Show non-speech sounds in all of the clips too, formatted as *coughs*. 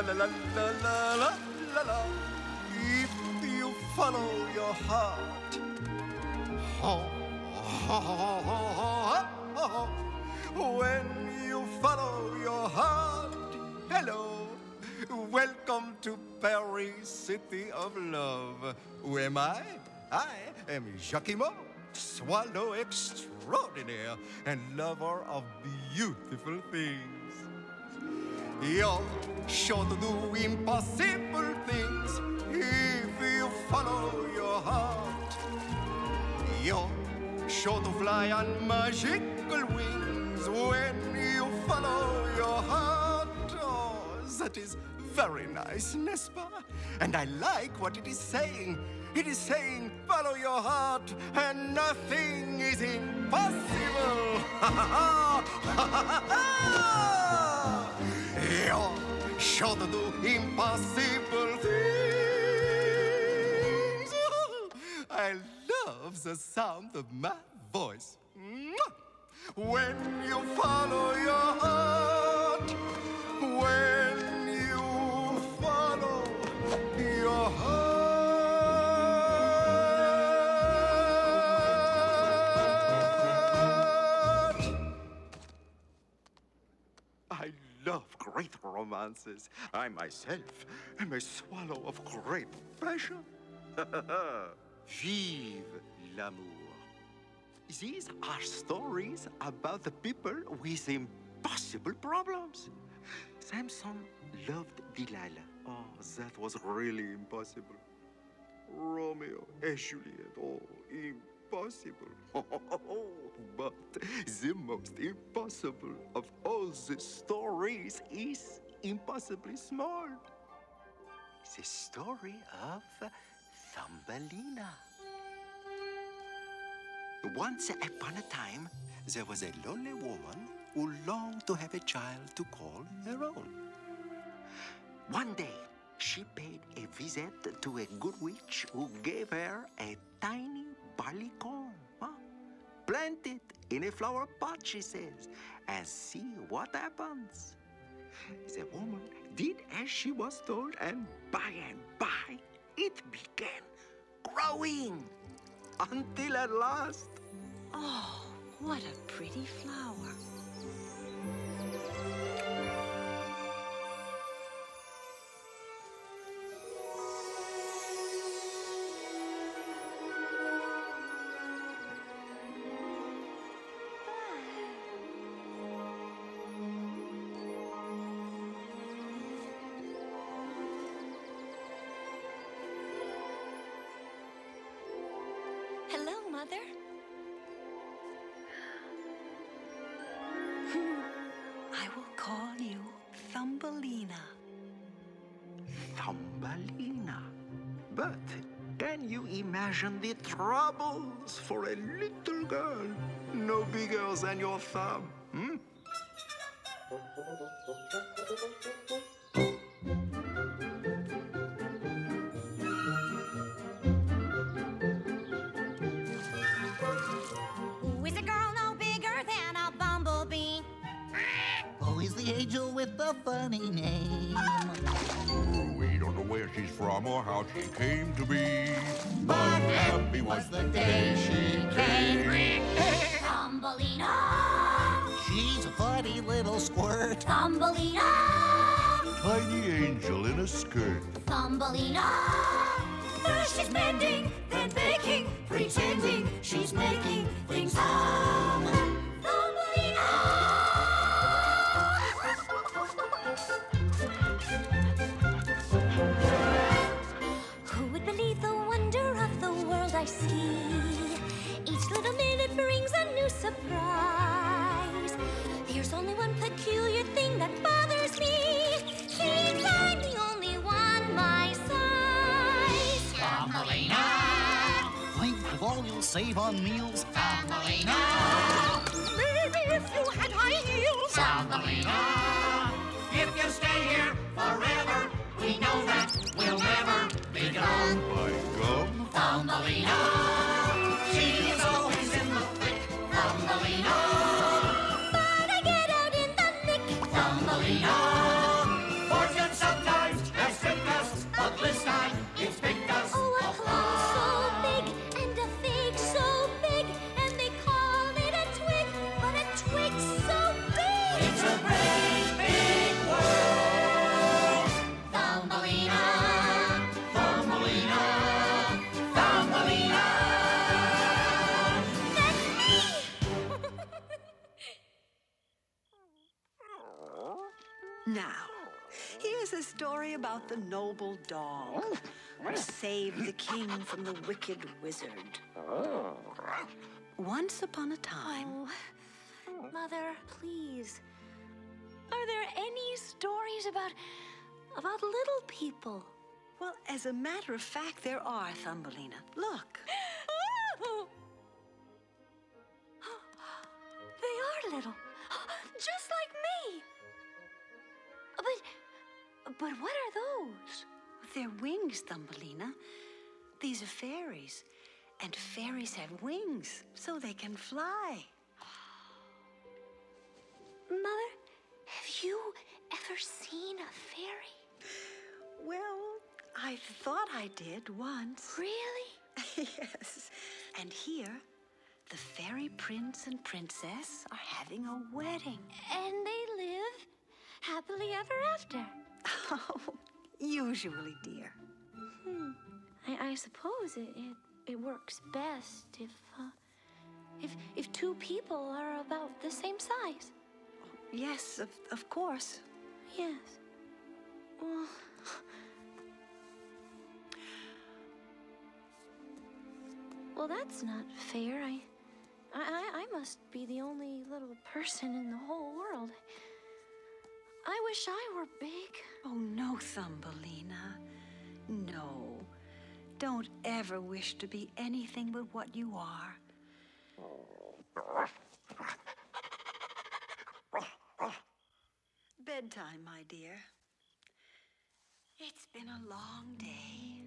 La la la la la la la. If you follow your heart. Oh, oh, oh, oh, oh, oh. When you follow your heart. Hello. Welcome to Paris, city of love. Who am I? I am Jacquimo, swallow extraordinaire and lover of beautiful things. You're sure to do impossible things if you follow your heart. You're sure to fly on magical wings when you follow your heart. Oh, that is very nice, n'est-ce? And I like what it is saying. It is saying, follow your heart, and nothing is impossible. *laughs* You're sure to do impossible things. I love the sound of my voice. When you follow your heart, when you follow your heart. Great romances. I myself am a swallow of great passion. *laughs* Vive l'amour. These are stories about the people with impossible problems. Samson loved Delilah. Oh, that was really impossible. Romeo and Juliet. Oh, impossible. *laughs* but the most impossible of all the stories is impossibly small. The story of Thumbelina. Once upon a time, there was a lonely woman who longed to have a child to call her own. One day, she paid a visit to a good witch who gave her a tiny barley corn. Plant it in a flower pot, she says, and see what happens. The woman did as she was told, and by and by, it began growing until at last. Oh, what a pretty flower. Imagine the troubles for a little girl no bigger than your thumb? Hmm? Who is a girl no bigger than a bumblebee? Who is the angel with the funny name? We don't know where she's from or how she came to be. Was the day she came. Thumbelina! She's a funny little squirt. Thumbelina! Tiny angel in a skirt. Thumbelina! First she's mending, then baking, save on meals. Thumbelina! Maybe if you had high heels. Thumbelina! From the wicked wizard. Oh. Once upon a time, Oh, Mother, please. Are there any stories about about little people? well, as a matter of fact, there are, Thumbelina. Look. *gasps* They are little, *gasps* just like me. But, but what are those? They're wings, Thumbelina. These are fairies. And fairies have wings, so they can fly. Mother, have you ever seen a fairy? Well, I thought I did once. Really? *laughs* yes. And here, the fairy prince and princess are having a wedding. And they live happily ever after. *laughs* Oh, usually, dear. I, I suppose it, it it works best if uh, if if two people are about the same size. Yes, of, of course. Yes. Well, well, that's not fair. I, I, I I must be the only little person in the whole world. I wish I were big. Oh, no, Thumbelina. No. Don't ever wish to be anything but what you are. Bedtime, my dear. It's been a long day.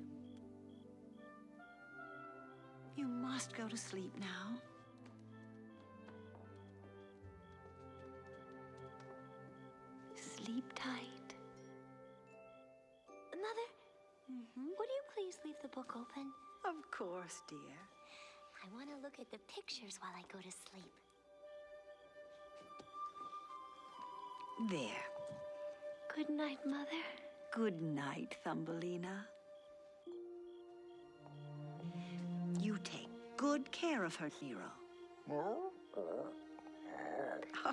You must go to sleep now. Sleep tight. Would you please leave the book open? Of course, dear. I want to look at the pictures while I go to sleep. There. Good night, Mother. Good night, Thumbelina. You take good care of her, Hero. *laughs* Oh,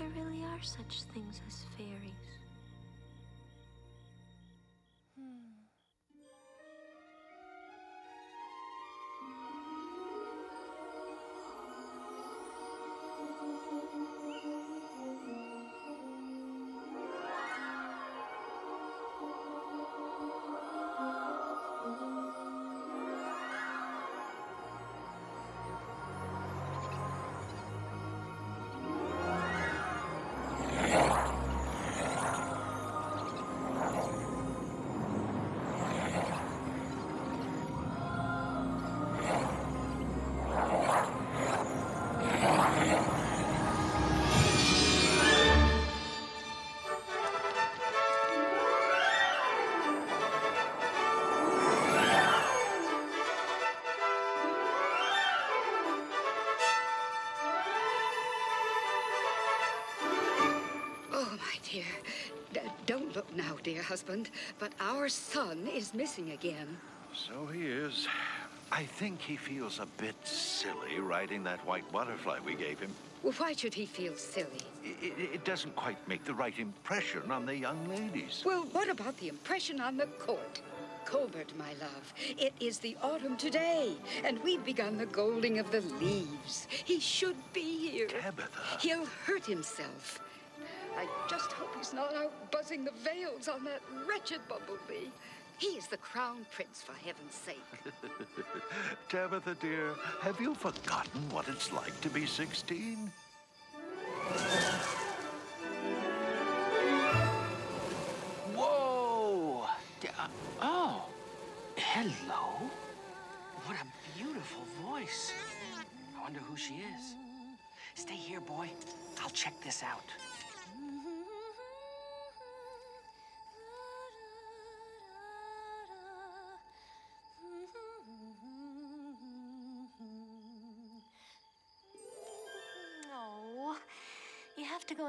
there really are such things as fairies. Husband, but our son is missing again. So he is. I think he feels a bit silly riding that white butterfly we gave him. Well, why should he feel silly? It, it doesn't quite make the right impression on the young ladies. Well, what about the impression on the court? Colbert, my love, it is the autumn today, and we've begun the golding of the leaves. He should be here. Tabitha. He'll hurt himself. I just hope he's not out buzzing the veils on that wretched bumblebee. He is the crown prince, for heaven's sake. *laughs* Tabitha, dear, have you forgotten what it's like to be 16? Whoa! Uh, oh, hello. What a beautiful voice. I wonder who she is. Stay here, boy. I'll check this out.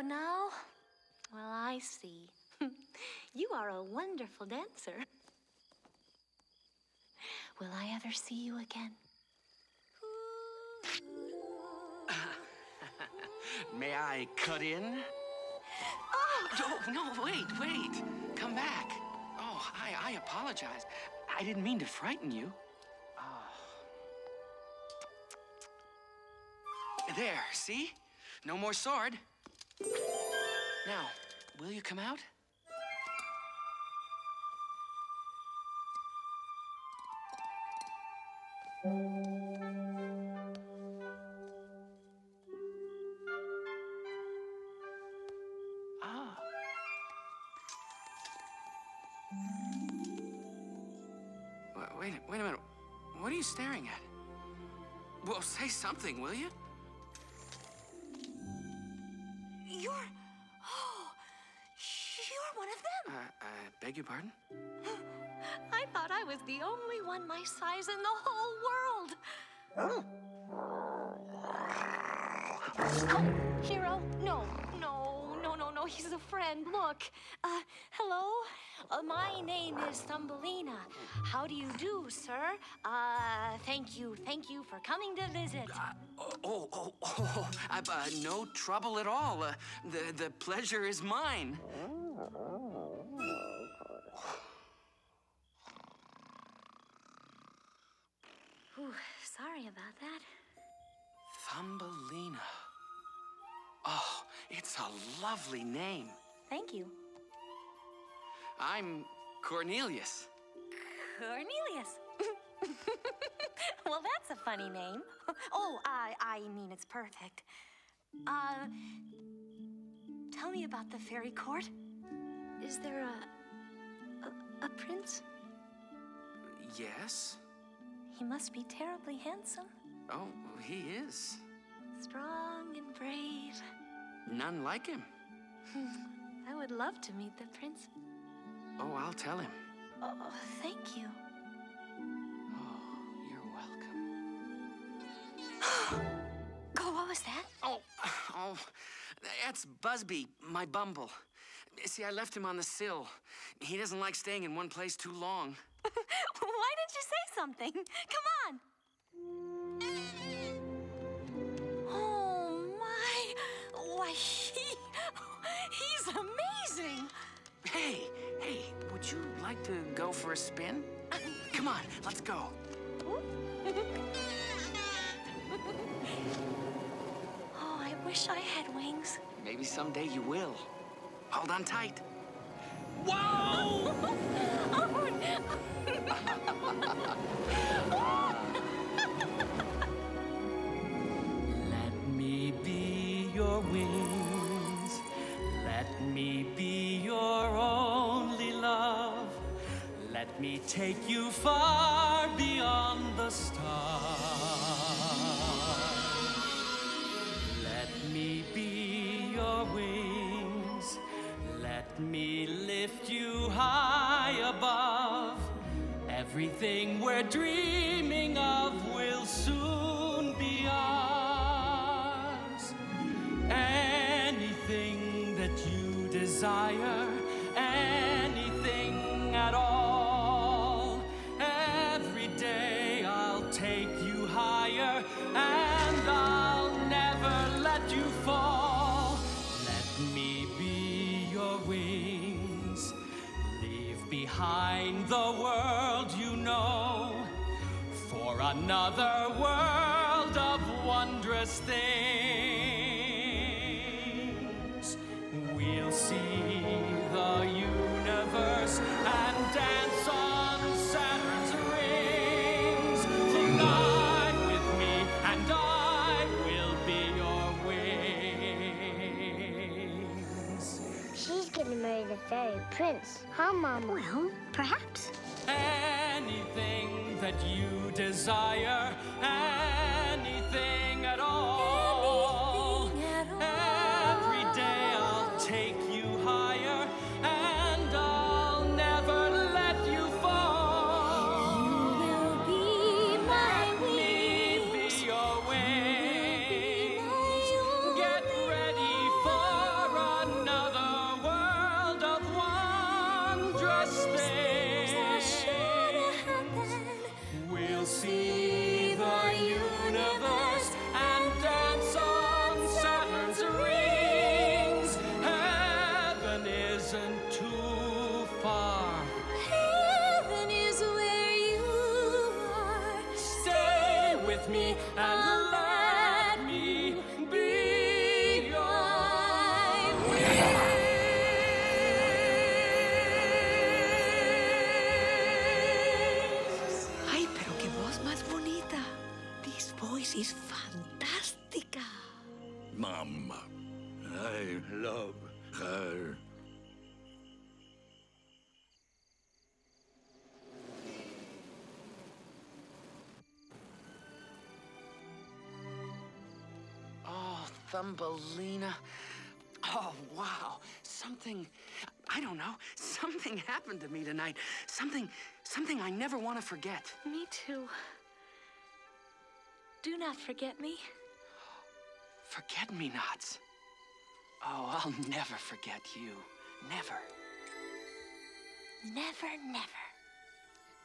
Go now? Well, I see. *laughs* you are a wonderful dancer. Will I ever see you again? *laughs* May I cut in? Oh! No, no, wait, wait. Come back. Oh, I, I apologize. I didn't mean to frighten you. Oh. There, see? No more sword. Now, will you come out? Ah. Wait, wait a minute. What are you staring at? Well, say something, will you? Beg your pardon? *gasps* I thought I was the only one my size in the whole world. *gasps* Oh, Hero, no, no, no, no, no. He's a friend. Look, uh, hello. Uh, my name is Thumbelina. How do you do, sir? Uh, thank you, thank you for coming to visit. Oh, oh, oh, *laughs* oh I, uh, no trouble at all. Uh, the, the pleasure is mine. Ooh, sorry about that. Thumbelina. Oh, it's a lovely name. Thank you. I'm Cornelius. Cornelius. *laughs* well, that's a funny name. *laughs* Oh, I, I mean, it's perfect. Uh, tell me about the fairy court. Is there a, a, a prince? Yes? He must be terribly handsome, Oh, he is. strong and brave. None like him. Hmm, I would love to meet the prince. Oh, I'll tell him. Oh, thank you. Oh, you're welcome. *gasps* Oh, what was that? Oh, *sighs* oh, that's Buzzby, my bumble. See, I left him on the sill. He doesn't like staying in one place too long. Why didn't you say something? *laughs* Come on. Oh my! Why he *laughs* he's amazing. Hey, hey, would you like to go for a spin? *laughs* Come on, let's go. Oh, I wish I had wings. Maybe someday you will. Hold on tight. Whoa! Oh, Let me be your wings. Let me be your only love. Let me take you far another world of wondrous things. We'll see the universe and dance on Saturn's rings. Fly with me, and I will be your wings. She's getting married to Fairy Prince, huh, Mama? Well, perhaps. Anything that you desire, something happened to me tonight. Something, something I never want to forget. Me too. Do not forget me. Forget me nots. Oh, I'll never forget you. Never. Never, never.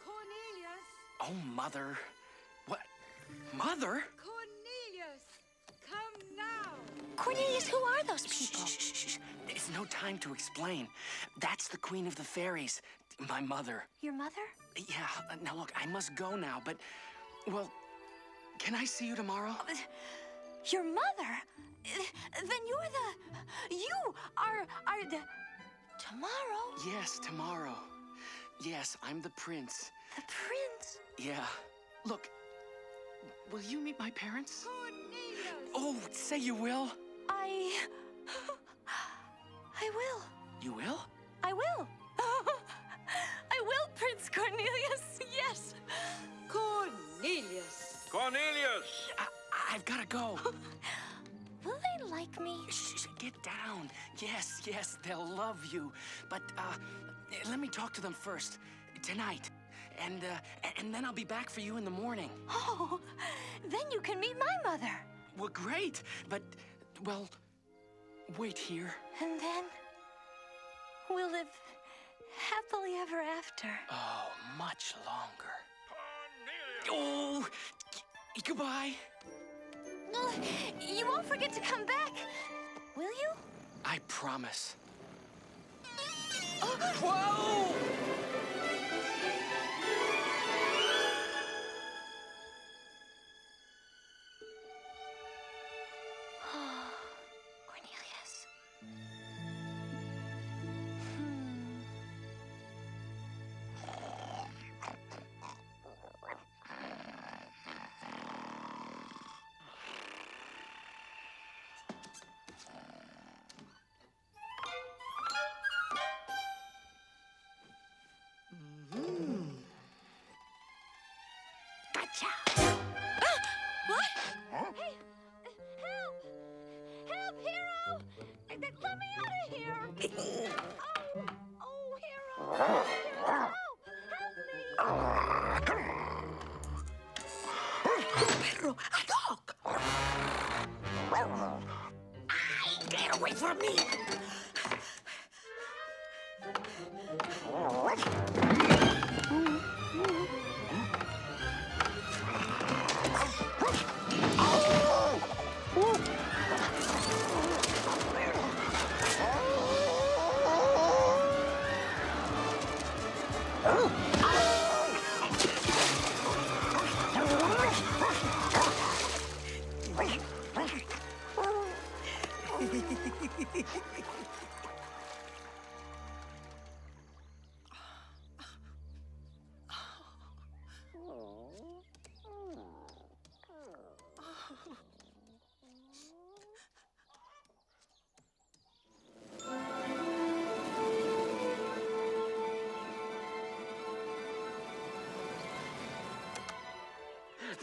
Cornelius! Oh, Mother. What? Mother? Cornelius! Come now! Cornelius, who are those people? Shh, shh, shh. It's no time to explain. That's the Queen of the Fairies, my mother. Your mother? Yeah, uh, now look, I must go now, but, well, can I see you tomorrow? Your mother? Uh, Then you're the. You are. are the. Tomorrow? Yes, tomorrow. Yes, I'm the prince. The prince? Yeah. Look, will you meet my parents? Cornelius! Oh, say you will. I. *sighs* I will. You will? I will. *laughs* I will, Prince Cornelius. Yes. Cornelius! Cornelius! I, I've got to go. *laughs* Will they like me? Shh, shh, get down. Yes, yes, they'll love you. But, uh, let me talk to them first. Tonight. And, uh, and then I'll be back for you in the morning. Oh, *laughs* then you can meet my mother. Well, great. But, well, wait here. And then we'll live happily ever after. Oh, much longer. Oh, goodbye. Oh, you won't forget to come back, will you? I promise. Oh. Whoa! Ah! What? Hey! Help! Help, Hero! Let me out of here! *laughs* Oh, oh, Hero! Help! Help me! Perro, a dog. Ay, get away from me.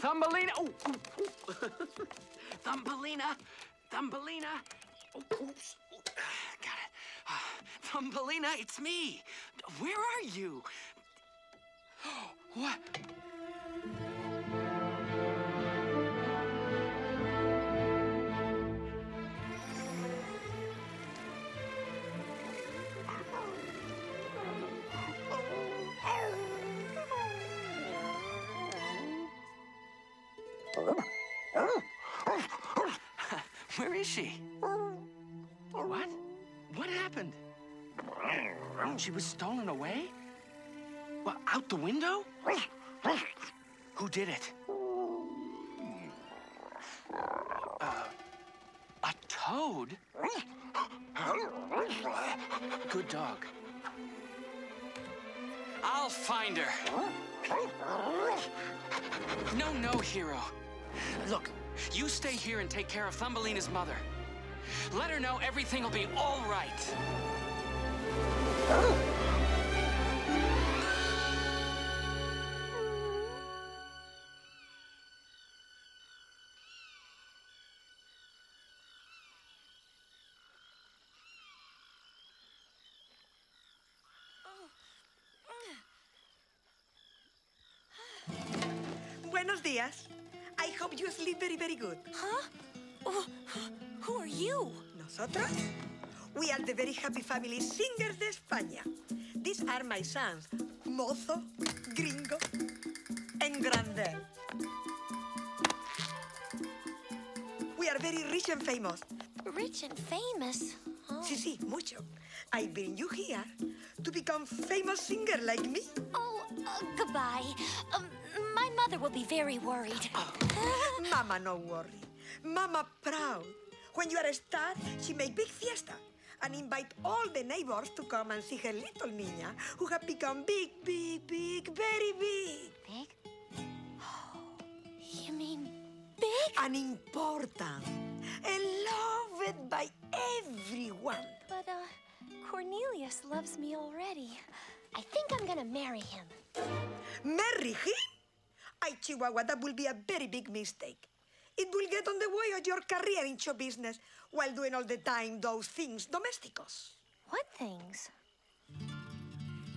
Thumbelina! Oh, oh, oh. *laughs* Thumbelina! Thumbelina! Oops. Got it. Ah, *sighs* Thumbelina, it's me. Where are you? *gasps* What? *laughs* Where is she? She was stolen away? Well, out the window? Who did it? Uh, a toad? Good dog. I'll find her. No, no, hero. Look, you stay here and take care of Thumbelina's mother. Let her know everything will be all right. Oh. Buenos días. I hope you sleep very, very good. Huh? Oh, who are you? ¿Nosotros? We are the very happy family singers de España. These are my sons, Mozo, Gringo, and Grundel. We are very rich and famous. Rich and famous? Oh. Sí, sí, mucho. I bring you here to become famous singer like me. Oh, uh, goodbye. Um, my mother will be very worried. Mama, no worry. Mama proud. When you are a star, she make big fiesta and invite all the neighbors to come and see her little niña who have become big, big, big, very big. Big? You mean big? And important. And loved by everyone. But, uh, Cornelius loves me already. I think I'm gonna marry him. Marry him? I, Chihuahua, that will be a very big mistake. It will get on the way of your career in show business while doing all the time those things domesticos. What things?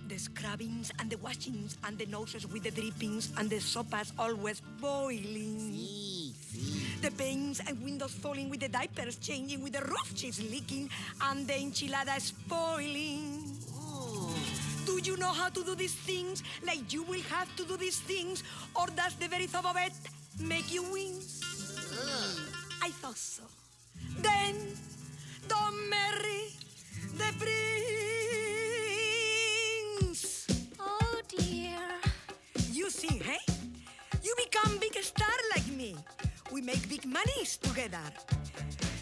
The scrubbings and the washings and the noses with the drippings and the sopas always boiling. Sí, sí. The panes and windows falling with the diapers changing with the roof cheese leaking and the enchilada spoiling. Oh. Do you know how to do these things like you will have to do these things? Or does the very thought of it make you wince? Mm. I thought so. Then don't marry the prince. Oh, dear. You see, hey? You become big star like me. We make big monies together.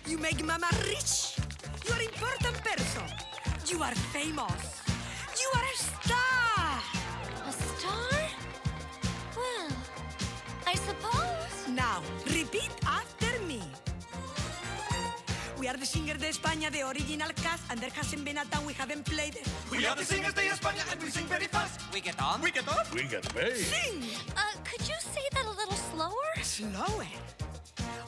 You make mama rich. You are important person. You are famous. You are a star. We are the singers de España, the original cast, and there hasn't been a time we haven't played it. We are the singers de España and we sing very fast. We get on? We get on. We get paid. Sing! Uh, could you say that a little slower? Slower.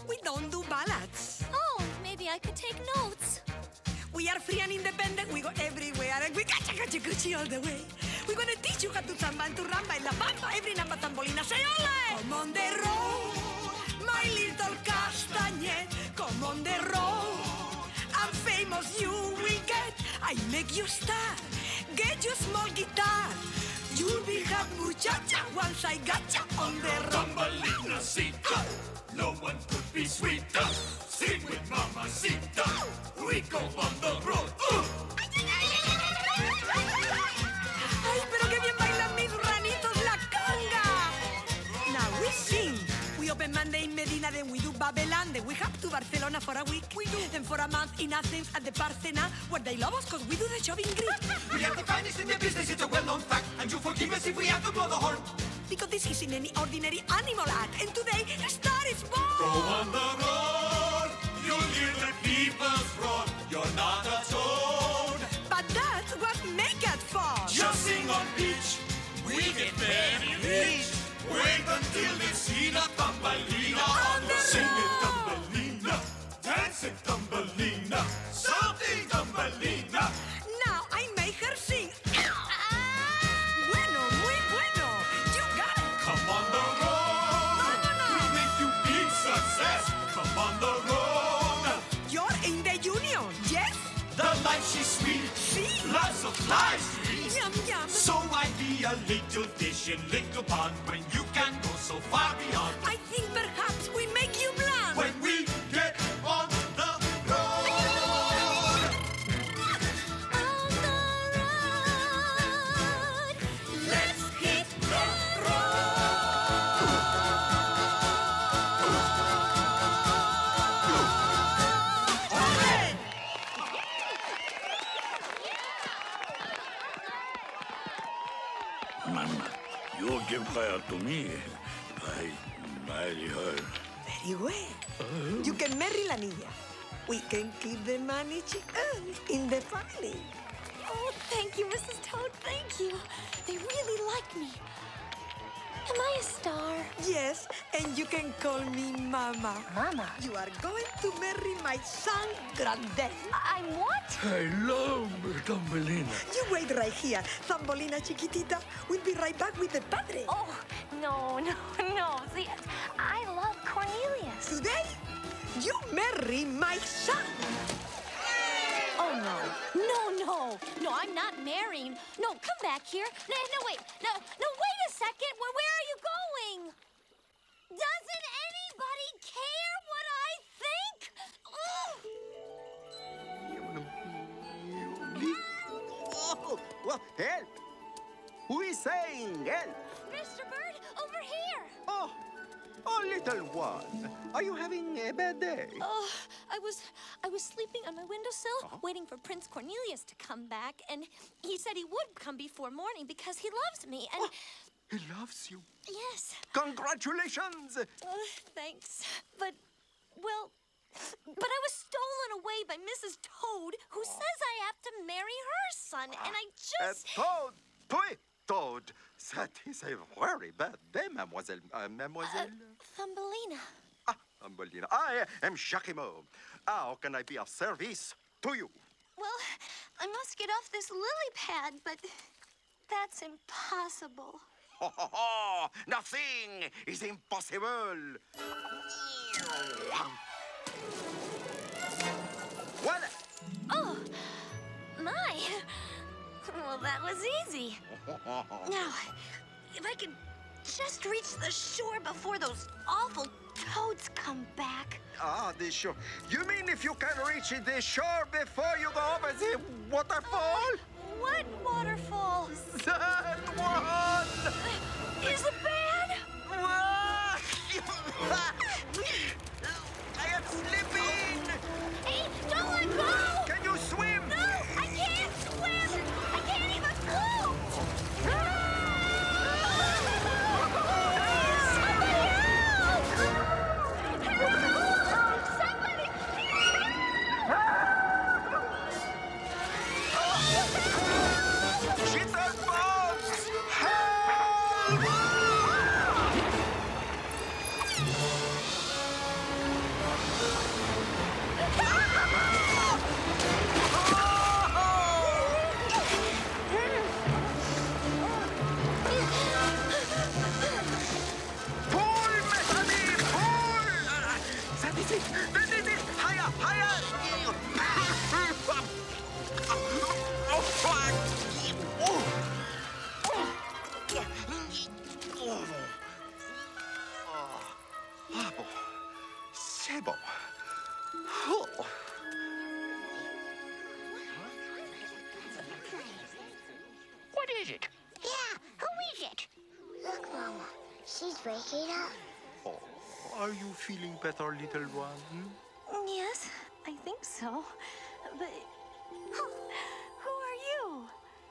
We don't do ballads. Oh, maybe I could take notes. We are free and independent. We go everywhere and we gacha gacha gucci all the way. We're gonna teach you how to samba and to ramba in la bamba. Every number tambolina say ole. Come on the road, my little castañet. Come on the road. famous you will get. I make you star, get you small guitar. You'll be hot muchacha once I got ya on the rumbalina sita. No one could be sweeter. Sing with mamacita. We go on the road. Ay, pero qué bien bailan mis ranitos la conga. Now we sing. We open Monday for a week. We do. Then for a month in Athens at the Parthenon, where they love us because we do the job in Greek. *laughs* We are the finest in the business, it's a well-known fact. And you forgive us if we have to blow the horn. Because this isn't any ordinary animal act. And today, a star is born. Go on the road, you'll hear the people's roar. You're not a toad. But that's what make it fun. Just sing on beach, we get very rich. Wait until they've seen a Thumbelina Yum, yum. So I be a little fish in little pond when you can go so far beyond. Thank you. They really like me. Am I a star? Yes, and you can call me Mama. Mama? You are going to marry my son, Grundel. I'm what? I love Thumbelina. You wait right here, Zambolina Chiquitita. We'll be right back with the padre. Oh, no, no, no. See, I love Cornelius. Today, you marry my son. Oh, no. No, no. No, I'm not marrying. No, come back here. No, no, wait. No, no, wait a second. Where, where are you going? Doesn't anybody care what I think? Oh, well, help! Who is saying help? Mr. Bird, over here. Oh, oh, little one. Are you having a bad day? Oh, I was I was sleeping on my windowsill, waiting for Prince Cornelius to come back, and he said he would come before morning because he loves me. And He loves you. yes, Congratulations! Oh, thanks. But well, but I was stolen away by Mrs. Toad, who says I have to marry her son, and I Uh, just Toad! Pui! Toad! That is a very bad day, mademoiselle. Uh, mademoiselle? Thumbelina. Ah, Thumbelina. I am Jacquimo. How can I be of service to you? Well, I must get off this lily pad, but that's impossible. *laughs* Ho, ho, ho! Nothing is impossible. What? Oh, my. Well, that was easy. Now, if I could just reach the shore before those awful toads come back. Ah, the shore. You mean if you can reach the shore before you go over the waterfall? What waterfall? That one! Is it bad? *laughs* *laughs* better, little one? Hmm? Yes, I think so. But who are you?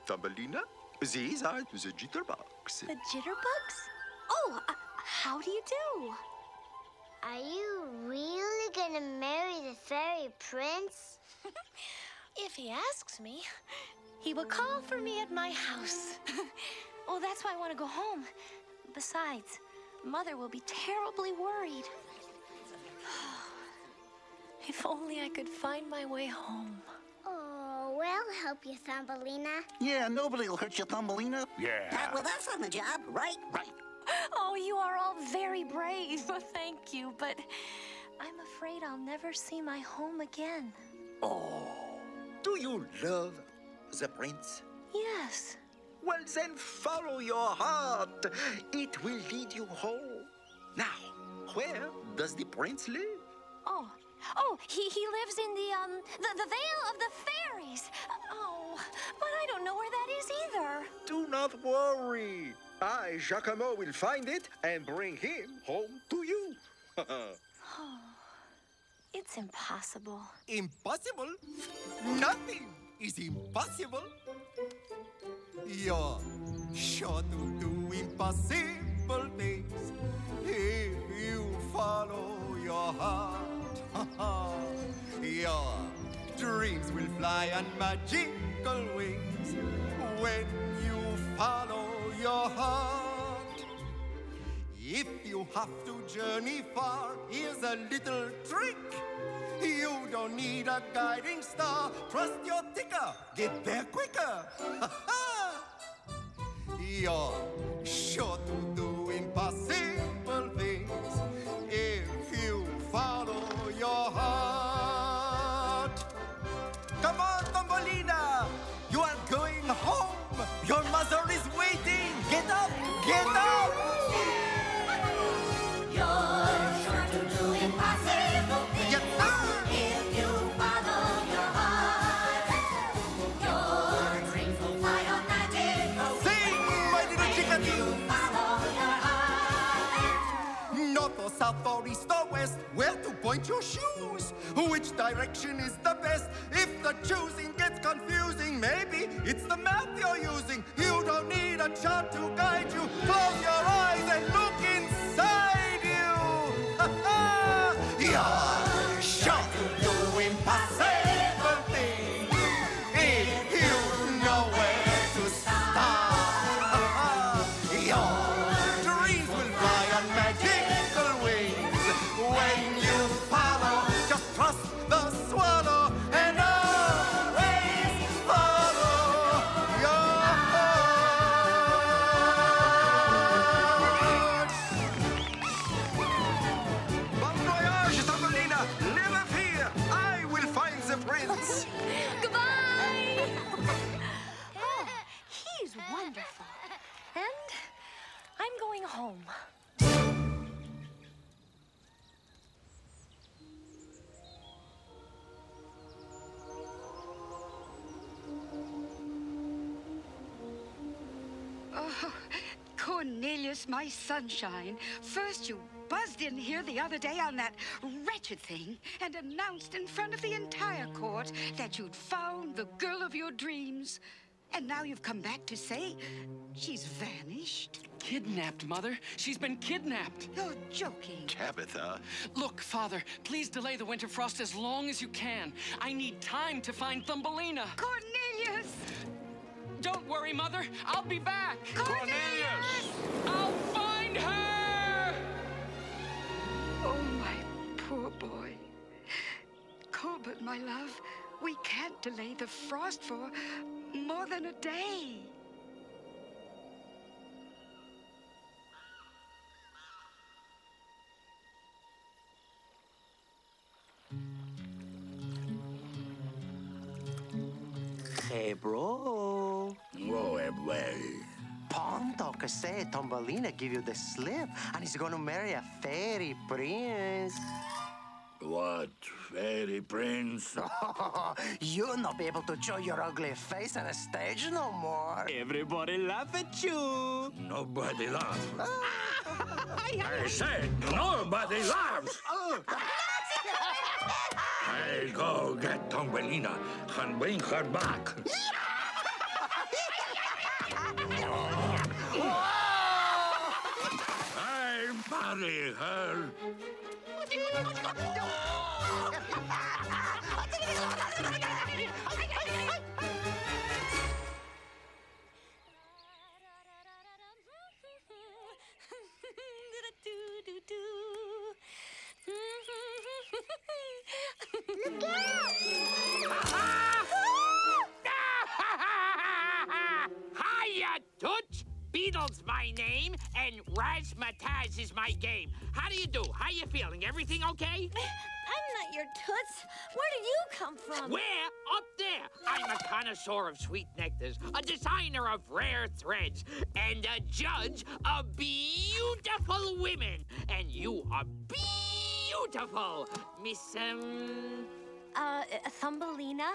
Thumbelina, these are the jitterbugs. The jitterbugs? Oh, uh, how do you do? Are you really gonna marry the fairy prince? *laughs* If he asks me, he will call for me at my house. well, *laughs* that's why I want to go home. Besides, Mother will be terribly worried. If only I could find my way home. Oh, we'll help you, Thumbelina. Yeah, nobody will hurt you, Thumbelina. Yeah. Not with us on the job, right? Right. Oh, you are all very brave. *laughs* Thank you, but I'm afraid I'll never see my home again. Oh, do you love the prince? Yes. Well, then follow your heart. It will lead you home. Now, where does the prince live? Oh, oh, he, he lives in the, um, the, the Vale of the Fairies. Oh, but I don't know where that is either. Do not worry. I, Jacquimo, will find it and bring him home to you. Oh, *sighs* it's impossible. Impossible? Nothing is impossible. You're sure to do impossible things if you follow your heart. Your dreams will fly on magical wings when you follow your heart. If you have to journey far, here's a little trick. You don't need a guiding star. Trust your ticker. Get there quicker. You're sure to do impossible point your shoes? Which direction is the best? If the choosing gets confusing, maybe it's the map you're using. You don't need a chart to guide you. Close your Cornelius, my sunshine. First you buzzed in here the other day on that wretched thing and announced in front of the entire court that you'd found the girl of your dreams. And now you've come back to say she's vanished. Kidnapped, Mother. She's been kidnapped. You're joking. Tabitha, Look, Father, please delay the winter frost as long as you can. I need time to find Thumbelina. Cornelius! Don't worry, Mother. I'll be back. Cornelius! I'll find her! Oh, my poor boy. Colbert, my love, we can't delay the frost for more than a day. Ponto che say Tombolina give you the slip and he's gonna marry a fairy prince. What, fairy prince? *laughs* You'll not be able to show your ugly face on a stage no more. Everybody laugh at you. Nobody laughs. *laughs* Ah. I said nobody laughs. *laughs* Oh. Hey, go get Thumbelina and bring her back. Marry her. *laughs* Look out! Beetle's my name, and Razzmatazz is my game. How do you do? How you feeling? Everything okay? *laughs* I'm not your toots. Where did you come from? Where? Up there. I'm a connoisseur of sweet nectars, a designer of rare threads, and a judge of beautiful women. And you are beautiful, Miss, um... Uh, Thumbelina,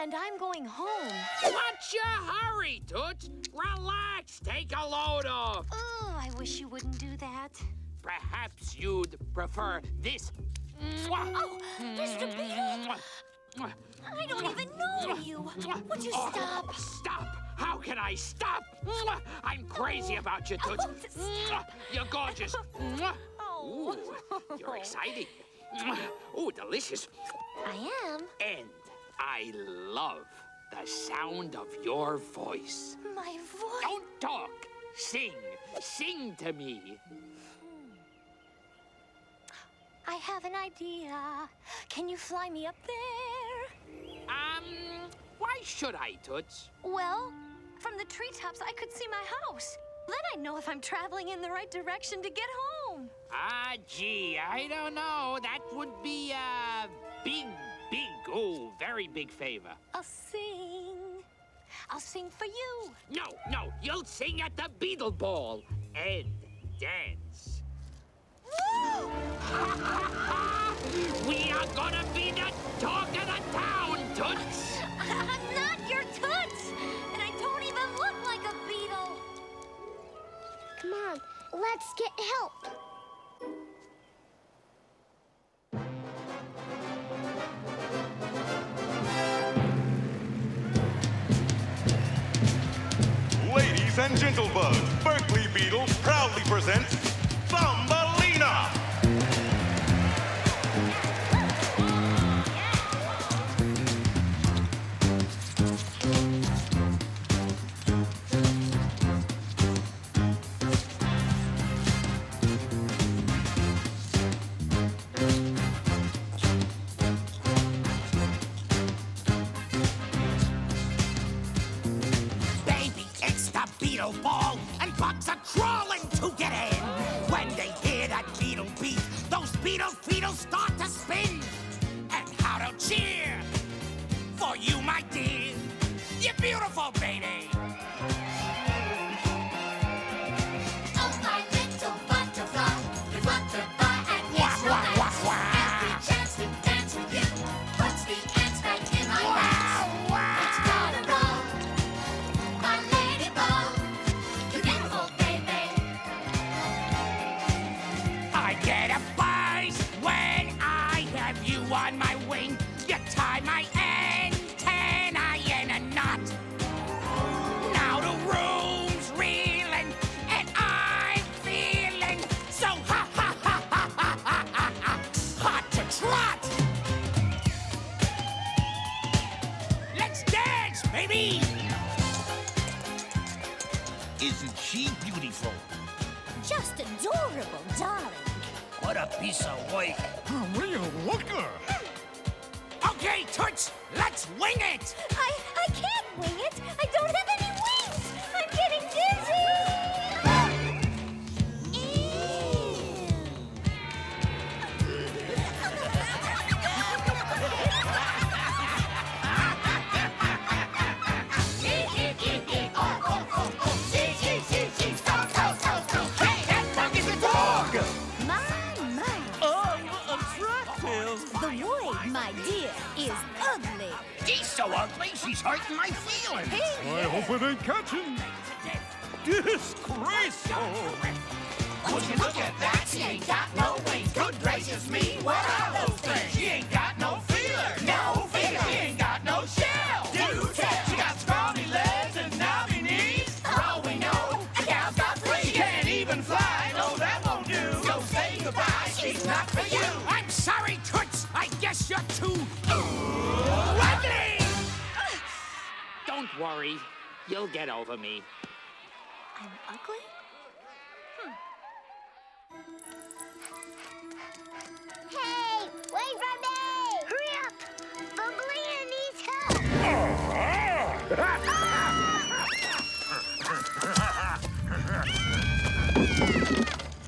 and I'm going home. What's your hurry, Toots? Relax, take a load off. Oh, I wish you wouldn't do that. Perhaps you'd prefer this. Oh, Mr. Beetle! I don't even know you. Would you Oh, stop? Stop! How can I stop? I'm crazy about you, Toots. You're gorgeous. *laughs* Ooh, you're exciting. *laughs* Ooh, delicious. I am. And I love the sound of your voice. My voice. Don't talk. Sing. Sing to me. I have an idea. Can you fly me up there? Um, why should I, Toots? Well, from the treetops, I could see my house. Then I'd know if I'm traveling in the right direction to get home. Ah, gee, I don't know. That would be a big, big, oh, very big favor. I'll sing. I'll sing for you. No, no, you'll sing at the Beetle Ball and dance. Woo! *laughs* we are gonna be the talk of the town, Toots. I'm *laughs* not your toots, and I don't even look like a beetle. Come on, let's get help. And gentlemen, Berkeley Beetle proudly presents crawling to get in. A piece of work. Real looker. Okay, Toots, let's wing it. so ugly, she's hurting my feelings. Hey, I hope it ain't catching. Disgraceful. Would you look at that? She ain't got no wings. Good gracious me, what are those things? She ain't got no feelers. No. Worry. You'll get over me. I'm ugly? Hmm. Hey, wait for me! Hurry up! Thumbelina needs help!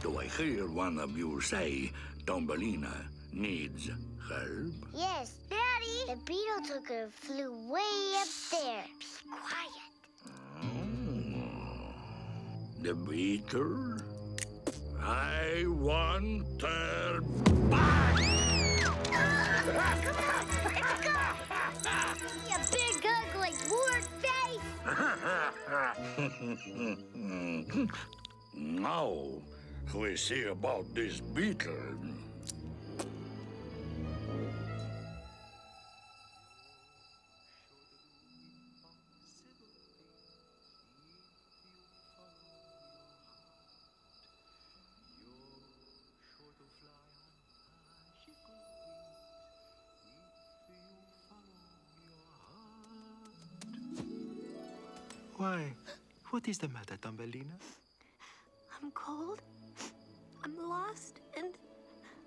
Do I hear one of you say Thumbelina needs help? Yes, Daddy! The beetle took her flew way up there. Be quiet. Mm. The beetle? I want her You big ugly wart face! *laughs* now, we see about this beetle. Why? What is the matter, Thumbelina? I'm cold, I'm lost, and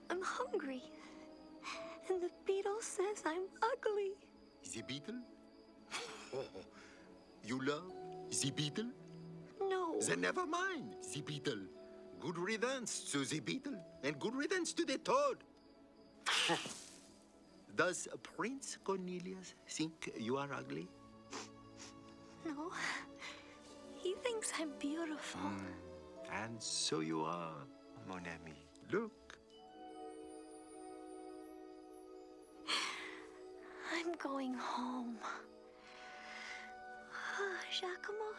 I'm hungry. And the beetle says I'm ugly. The beetle? Oh, you love the beetle? No. Then never mind the beetle. Good riddance to the beetle, and good riddance to the toad. *laughs* Does Prince Cornelius think you are ugly? No. He thinks I'm beautiful. Mm. And so you are, mon ami. Look. I'm going home. Ah, Jacquimo,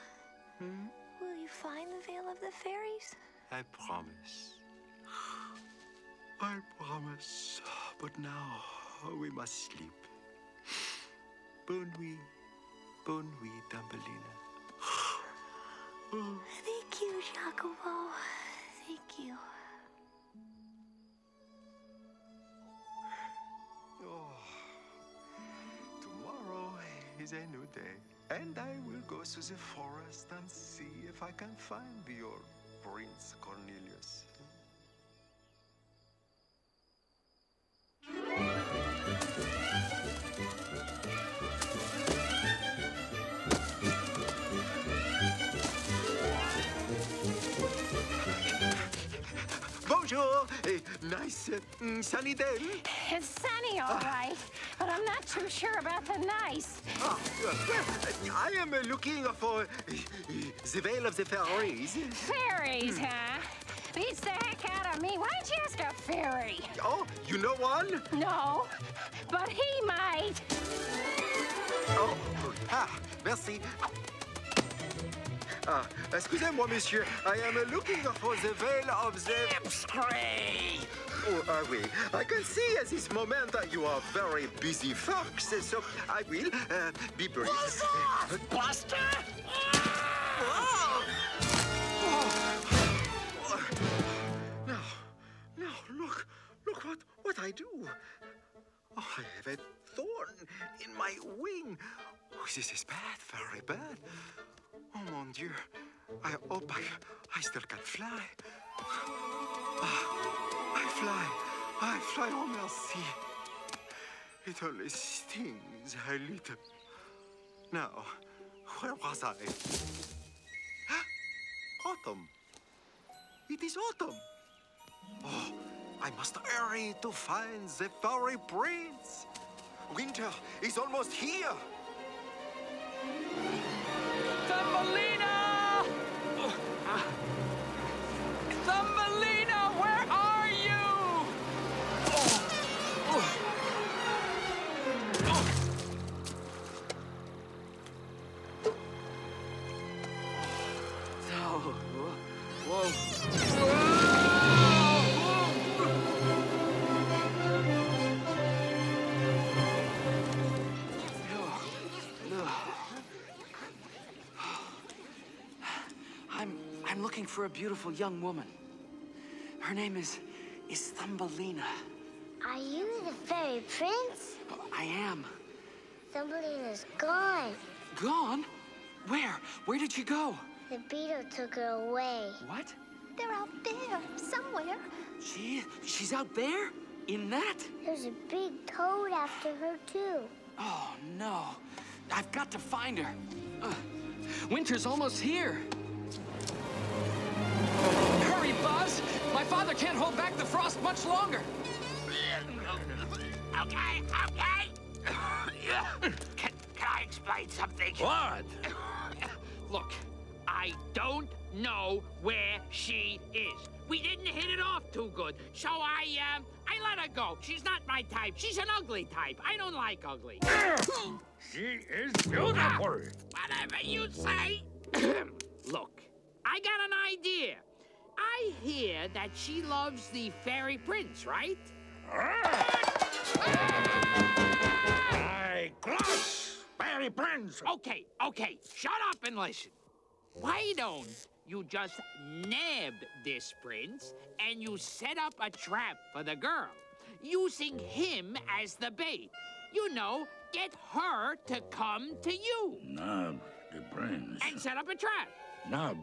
hmm? will you find the Vale of the Fairies? I promise. I promise. But now we must sleep. Bonne nuit. Bonne nuit, Thumbelina. Thank you, Jacquimo. Thank you. Oh, tomorrow is a new day, and I will go to the forest and see if I can find your Prince Cornelius. Bonjour, eh, nice uh, sunny day. It's sunny, all right, but I'm not too sure about the nice. Ah, well, uh, I am uh, looking for the Vale of the Fairies. Fairies, huh? Beats the heck out of me. Why don't you ask a fairy? Oh, you know one? No, but he might. Oh, ah, merci. Ah, excusez-moi, monsieur. I am looking for the vale of the... Ipscray! Oh, uh, oui. I can see at this moment that you are very busy fox, so I will uh, be brief. Buzz off, Buster! Oh! Now, now, look, look what, what I do. Oh, I have a thorn in my wing. Oh, this is bad, very bad. Oh, mon Dieu. I hope I, I still can fly. Ah, I fly. I fly, oh, merci. It only stings a little. Now, where was I? Autumn. It is autumn. Oh, I must hurry to find the fairy prince. Winter is almost here. Thumbelina, I'm looking for a beautiful young woman. Her name is is Thumbelina. Are you the fairy prince? I am. Thumbelina's gone. Gone? Where? Where did she go? The beetle took her away. What? They're out there, somewhere. She she's out there? In that? There's a big toad after her, too. Oh no. I've got to find her. Uh, winter's almost here. My father can't hold back the frost much longer. Okay, okay. can, can I explain something? What? Look, I don't know where she is. We didn't hit it off too good, so I, um, I let her go. She's not my type. She's an ugly type. I don't like ugly. She is beautiful. Whatever you say. *clears throat* Look, I got an idea. I hear that she loves the fairy prince, right? I cross, fairy prince. Okay, okay, shut up and listen. Why don't you just nab this prince and you set up a trap for the girl, using him as the bait? You know, get her to come to you Nab, the prince. and set up a trap. Nab,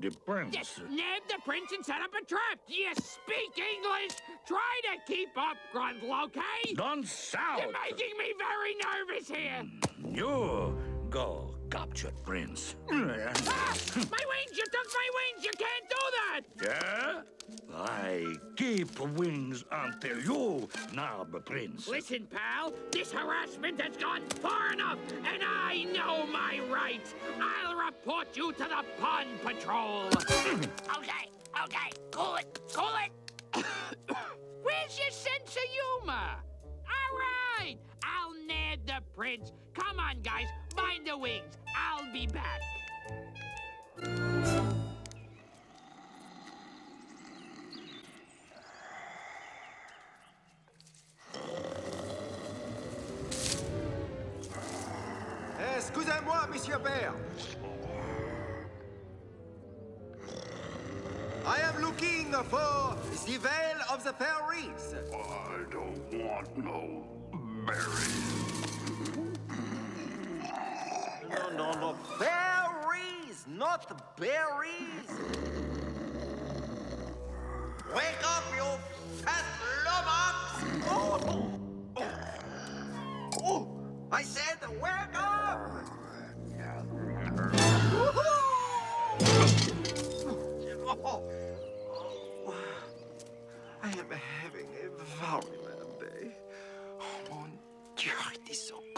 the prince. Yes, nab the prince and set up a trap. Do you speak English? Try to keep up, Grundel, okay? Don't shout. You're making me very nervous here. Mm, you go capture prince. Ah, my wings! You took my wings! You can't do that! Yeah? I keep wings until you nab prince. Listen, pal, this harassment has gone far enough, and I know my rights. I'll report you to the Pond Patrol. *coughs* Okay, okay, cool it, cool it. *coughs* Where's your sense of humor? All right, I'll nab the prince. Come on, guys, mind the wings. I'll be back. Excusez-moi, Monsieur Bear. I am looking for the Vale of the Fairies. I don't want no berries. No, no, no. Fairies, not berries. Wake up, you fat lummox! Oh, oh, oh. I said, wake up! Oh, oh. I am having a very Dieu,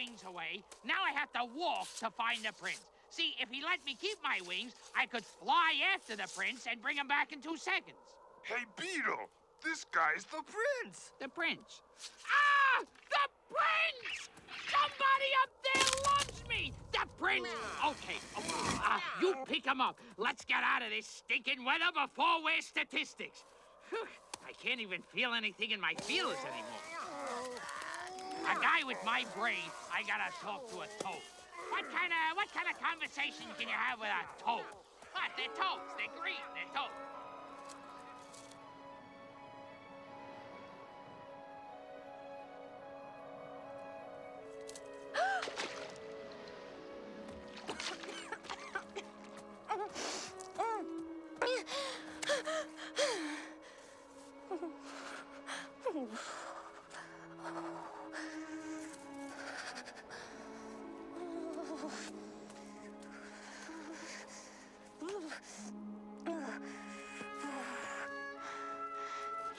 wings away. Now I have to walk to find the prince. See, if he let me keep my wings, I could fly after the prince and bring him back in two seconds. Hey, Beetle, this guy's the prince. The prince. Ah! The prince! Somebody up there loves me! The prince! Okay, okay. Uh, you pick him up. Let's get out of this stinking weather before we're statistics. Whew, I can't even feel anything in my feelers anymore. A guy with my brain, I gotta talk to a toad. What kind of what kind of conversation can you have with a toad? What? They're toads. They're green. They're toads.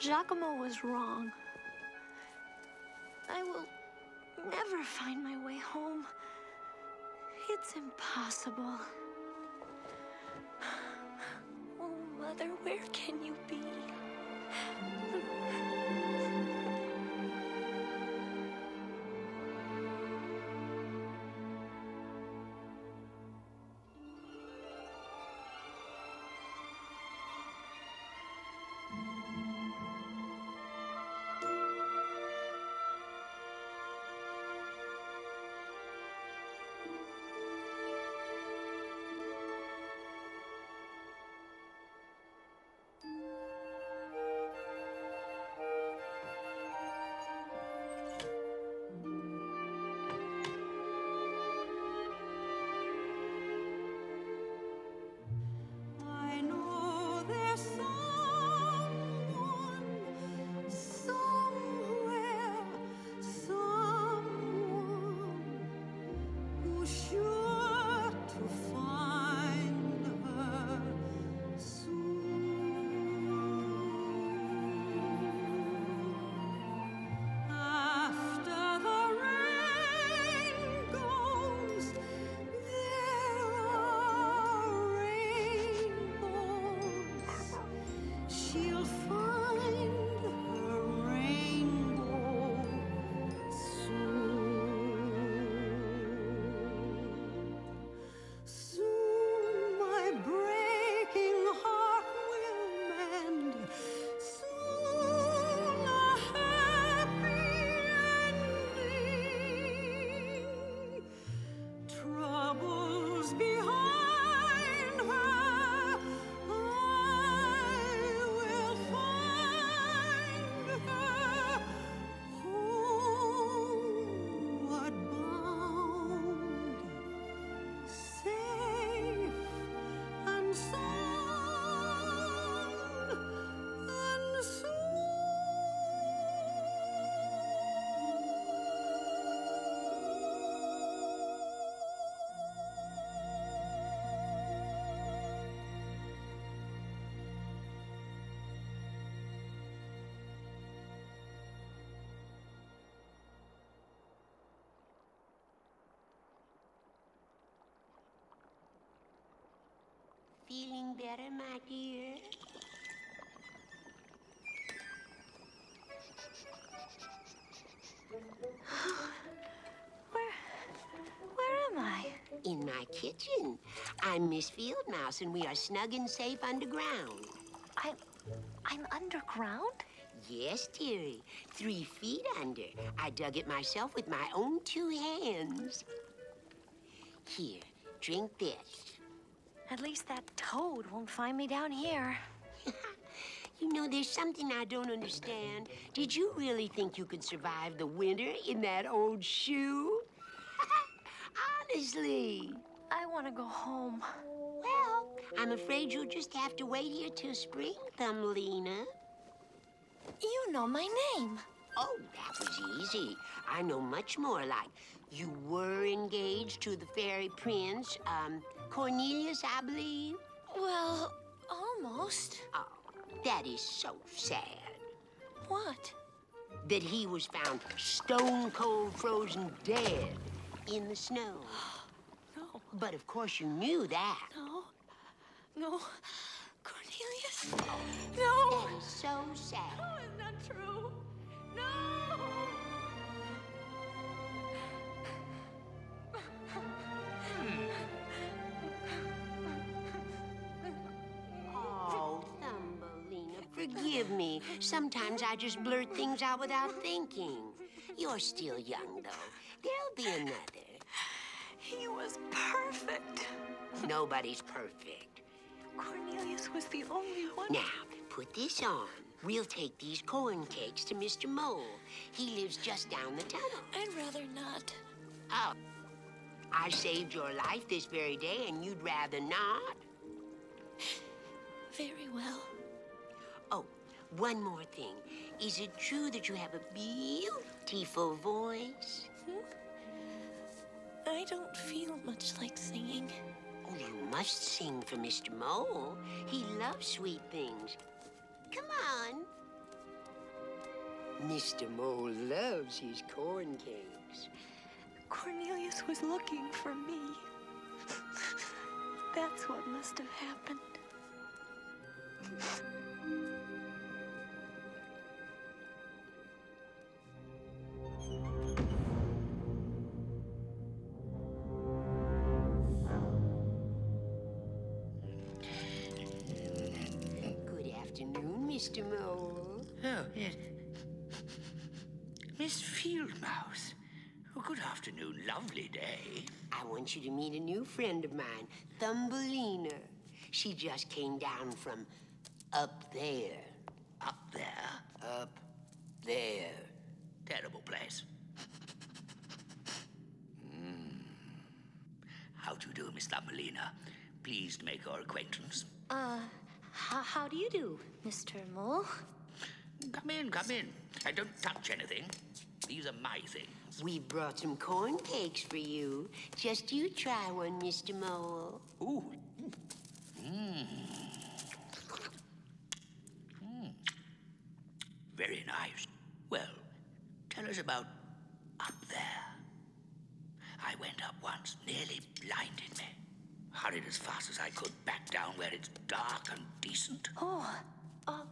Jacquimo was wrong. I will never find my way home. It's impossible. Oh, Mother, where can you be? Feeling better, my dear? Where am I? In my kitchen. I'm Miss Field Mouse, and we are snug and safe underground. I'm, I'm underground? Yes, dearie. Three feet under. I dug it myself with my own two hands. Here, drink this. At least that toad won't find me down here. *laughs* You know, there's something I don't understand. Did you really think you could survive the winter in that old shoe? *laughs* Honestly. I want to go home. Well, I'm afraid you'll just have to wait here till spring, Thumbelina. You know my name. Oh, that was easy. I know much more like you were engaged to the fairy prince, um, Cornelius, I believe. Well, almost. Oh, that is so sad. What? That he was found stone cold frozen dead in the snow. *gasps* No. But of course you knew that. No. No. Cornelius. No. That is so sad. No, it's not true. No. Forgive me. Sometimes I just blurt things out without thinking. You're still young, though. There'll be another. He was perfect. Nobody's perfect. Cornelius was the only one. Now, put this on. We'll take these corn cakes to Mr. Mole. He lives just down the tunnel. I'd rather not. Oh. I saved your life this very day, and you'd rather not? Very well. One more thing. Is it true that you have a beautiful voice? Hmm? I don't feel much like singing. Oh, you must sing for Mr. Mole. He loves sweet things. Come on. Mr. Mole loves his corn cakes. Cornelius was looking for me. *laughs* That's what must have happened. Mr. Mole. Oh, yes. Miss Fieldmouse. Oh, good afternoon. Lovely day. I want you to meet a new friend of mine, Thumbelina. She just came down from up there. Up there? Up there. Terrible place. Mm. How do you do, Miss Thumbelina? Pleased to make your acquaintance. Uh, how, how do you do, Mr. Mole? Come in, come in. I don't touch anything. These are my things. We brought some corn cakes for you. Just you try one, Mr. Mole. Ooh. Mmm. Mm. Very nice. Well, tell us about up there. I went up once, nearly blinded me. Hurried as fast as I could back down where it's dark and decent. Oh, uh,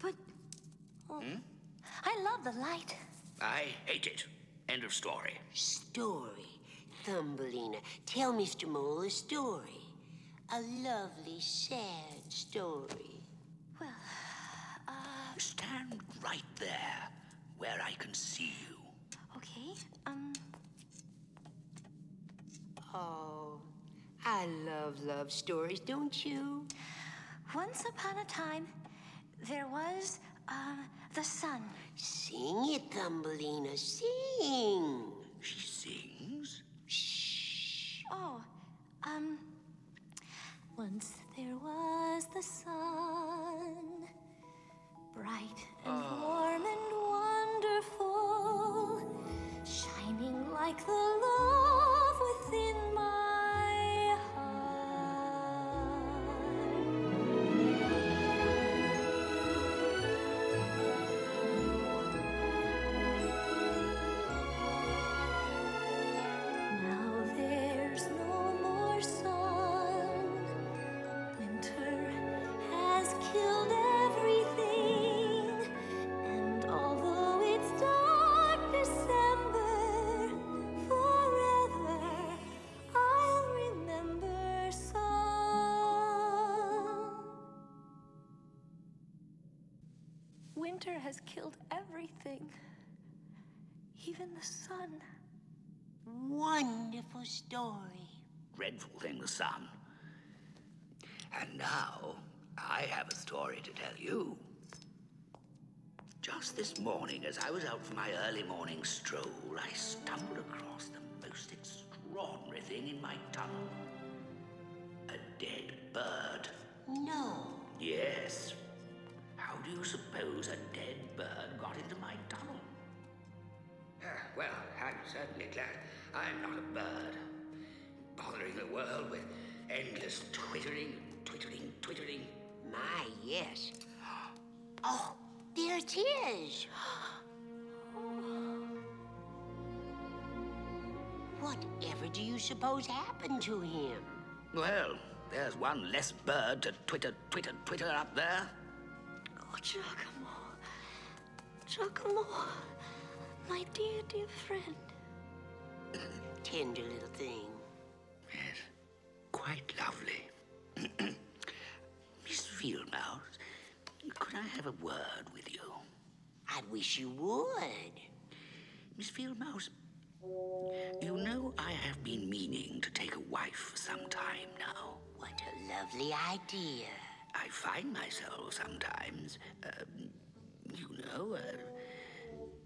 but. Oh, Hmm? I love the light. I hate it. End of story. Story. Thumbelina, tell Mr. Mole a story. A lovely, sad story. Well, uh, Stand right there where I can see you. okay. Um, Oh, I love love stories, don't you? once upon a time, there was, uh, the sun. Sing it, Thumbelina, sing. She sings? Shh. Oh, um, once there was the sun, bright and warm and wonderful, shining like the love within my Winter has killed everything, even the sun. Wonderful story. Dreadful thing, the sun. And now, I have a story to tell you. Just this morning, as I was out for my early morning stroll, I stumbled across the most extraordinary thing in my tunnel a dead bird. No. Yes. How do you suppose a dead bird got into my tunnel? Ah, well, I'm certainly glad I'm not a bird. Bothering the world with endless twittering, twittering, twittering. My, yes. Oh, there it is. Whatever do you suppose happened to him? Well, there's one less bird to twitter, twitter, twitter up there. Oh, Jacquimo. Jacquimo. My dear, dear friend. Tender little thing. Yes, quite lovely. *clears throat* Miss Fieldmouse, could I have a word with you? I wish you would. Miss Fieldmouse, you know I have been meaning to take a wife for some time now. What a lovely idea. I find myself sometimes, um, you know, uh,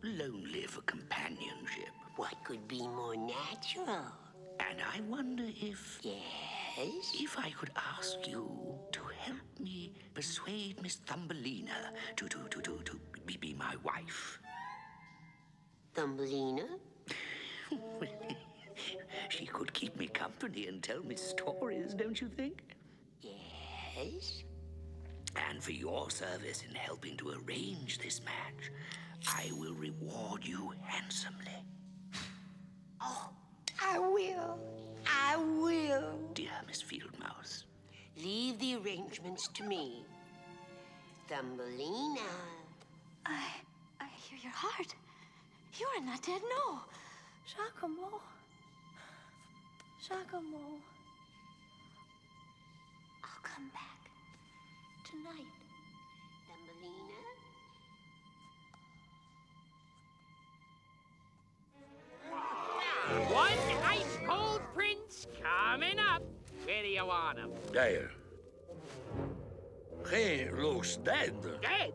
lonely for companionship. What could be more natural? And I wonder if. Yes? If I could ask you to help me persuade Miss Thumbelina to, to, to, to, to be, be my wife. Thumbelina? *laughs* she could keep me company and tell me stories, don't you think? Yes? And for your service in helping to arrange this match, I will reward you handsomely. Oh, I will. I will. Dear Miss Fieldmouse. Leave the arrangements to me. Thumbelina. I, I hear your heart. You are not dead, no. Jacquimo. Jacquimo. I'll come back tonight. Thumbelina. One ice cold prince coming up. Where do you want him? There. He looks dead. Dead?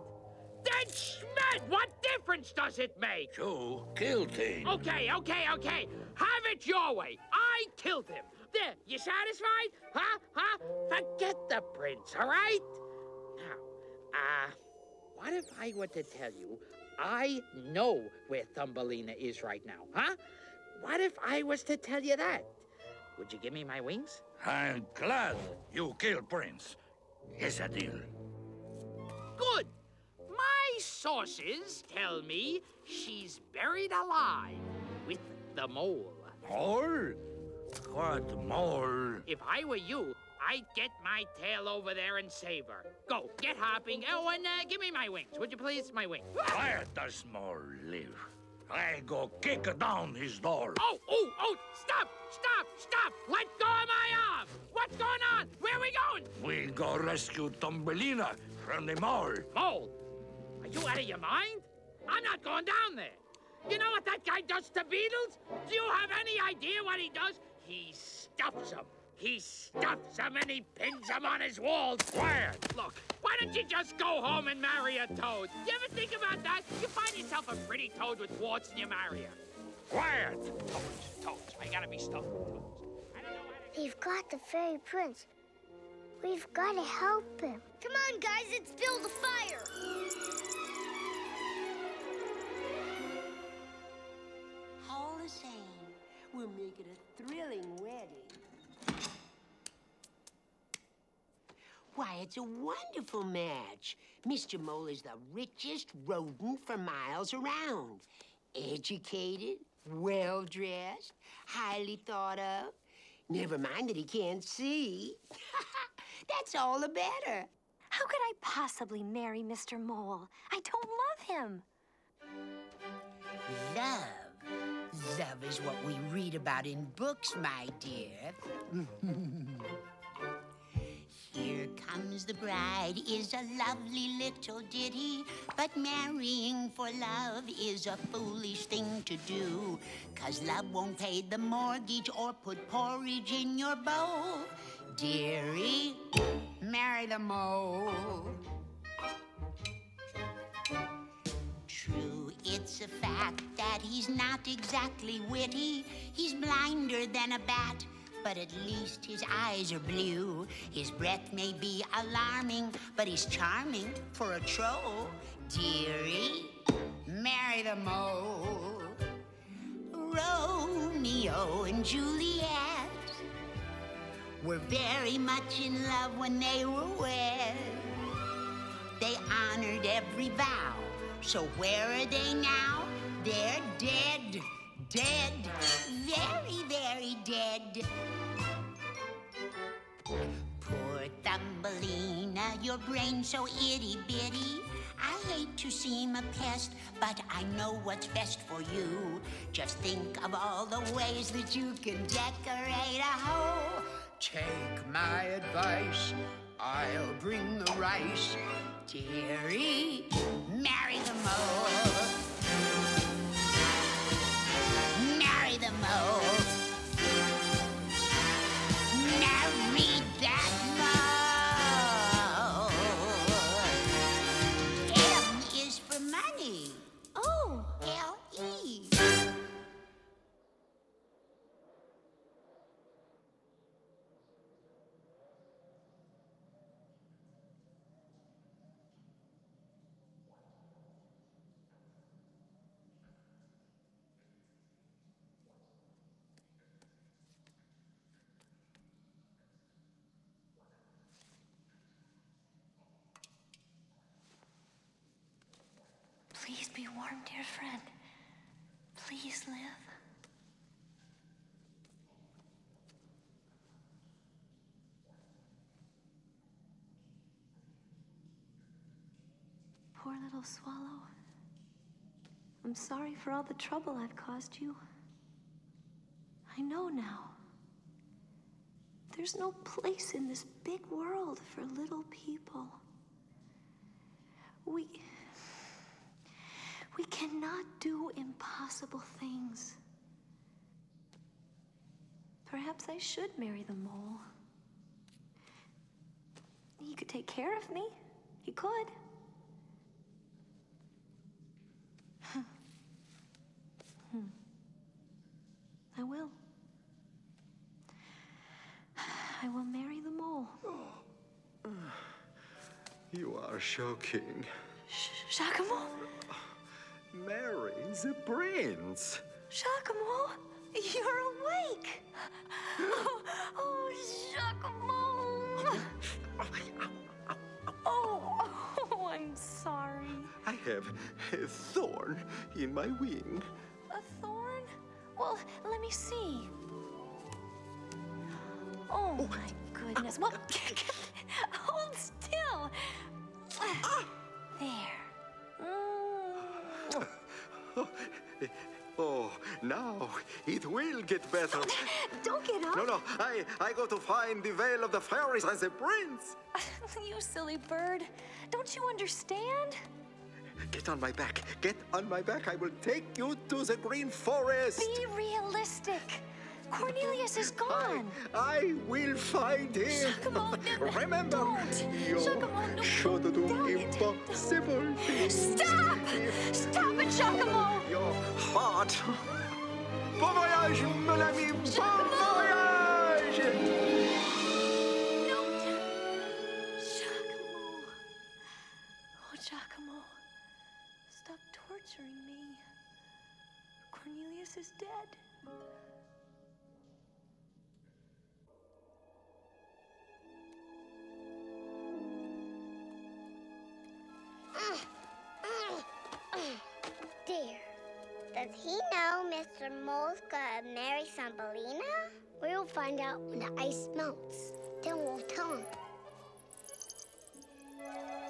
Dead Schmed! What difference does it make? You killed him. Okay, okay, okay. Have it your way. I killed him. There, you satisfied? Huh? Huh? Forget the prince, all right? Now, uh, what if I were to tell you I know where Thumbelina is right now, huh? What if I was to tell you that? Would you give me my wings? I'm glad you killed Prince. It's a deal. Good. My sources tell me she's buried alive with the mole. Mole? What mole? If I were you, I'd get my tail over there and save her. Go, get hopping. Oh, and uh, give me my wings, would you please? My wings. Where does Mole live? I go kick down his door. Oh, oh, oh, stop, stop, stop. Let go of my arm. What's going on? Where are we going? We go rescue Thumbelina from the mole. Mole? Are you out of your mind? I'm not going down there. You know what that guy does to beetles? Do you have any idea what he does? He stuffs them. He stuffs them and he pins them on his walls. Quiet. Look, why don't you just go home and marry a toad? You ever think about that? You find yourself a pretty toad with warts and you marry her. Quiet. Toads, toads. I gotta be stuffed with toads. I don't know how to- We've got the fairy prince. We've got to help him. Come on, guys, let's build a fire. All the same, we'll make it a thrilling wedding. Why, it's a wonderful match. Mr. Mole is the richest rodent for miles around. Educated, well dressed, highly thought of. Never mind that he can't see. *laughs* That's all the better. How could I possibly marry Mr. Mole? I don't love him. Love. Love is what we read about in books, my dear. *laughs* Here comes the bride is a lovely little ditty, but marrying for love is a foolish thing to do. Cause love won't pay the mortgage or put porridge in your bowl. Dearie, marry the mole. True, it's a fact that he's not exactly witty. He's blinder than a bat, but at least his eyes are blue. His breath may be alarming, but he's charming for a troll. Dearie, marry the mole. Romeo and Juliet were very much in love when they were wed. They honored every vow. So where are they now? They're dead. Dead. Very, your brain's so itty bitty. I hate to seem a pest, but I know what's best for you. Just think of all the ways that you can decorate a hole. Take my advice, I'll bring the rice. Dearie, marry the mole. Warm, dear friend. Please live. Poor little swallow. I'm sorry for all the trouble I've caused you. I know now. There's no place in this big world for little people. We. We cannot do impossible things. Perhaps I should marry the mole. He could take care of me. He could. Hmm. *laughs* I will. *sighs* I will marry the mole. *sighs* You are shocking. Jacquimo? *sighs* Marry the prince. Jacquimo, you're awake. *gasps* Oh, *laughs* oh Jacquimo. Oh, oh, I'm sorry. I have a thorn in my wing. A thorn? Well, let me see. Oh, oh. my goodness. Well, *laughs* will get better. *gasps* Don't get up. No, no, I, I go to find the vale of the fairies and the prince. *laughs* you silly bird. Don't you understand? Get on my back. Get on my back. I will take you to the green forest. Be realistic. Cornelius is gone. I I will find him. No, *laughs* Remember, don't. you no, should do impossible things. Stop! Stop it, Jacquimo! Your heart. Bon voyage, mon ami. Bon voyage. Jacquimo. Oh, Jacquimo. Stop torturing me. Cornelius is dead. Thumbelina? We'll find out when the ice melts. Then we'll tell him.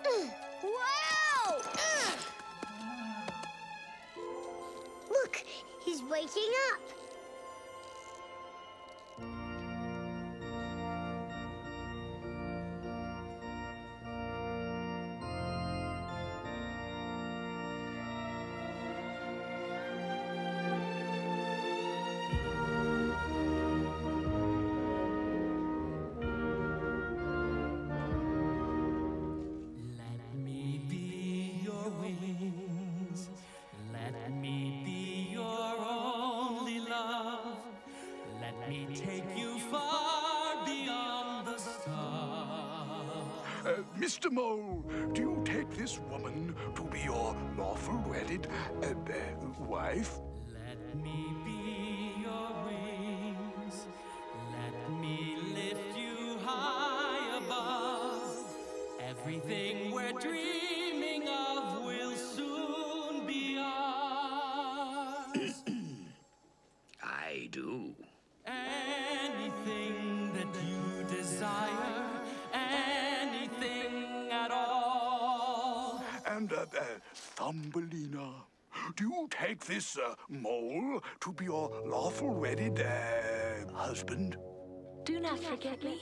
*clears throat* Wow! *clears throat* Look, he's waking up. Wife? Let me be your wings. Let me lift you high above. Everything we're dreaming of will soon be ours. *clears throat* I do. Anything that you desire, anything at all. And uh, uh, Thumbelina, do you take this uh, mole to be your lawful wedded uh, husband? Do not forget me.